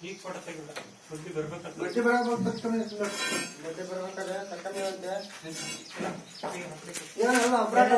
ಈಗ ಫೋಟೋ ತೆಗಿಲ್ಲ ಬಡ್ಡಿ ಬರ್ಬೇಕಂತ. ಬಡ್ಡಿ ತಕ್ಕನೆ ಬಡ್ಡಿ ಬರ್ಬೇಕಾದ್ರೆ ಏನಲ್ಲ ಅಪರಾಧ